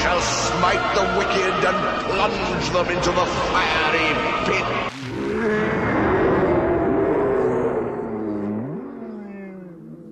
shall smite the wicked and plunge them into the fiery.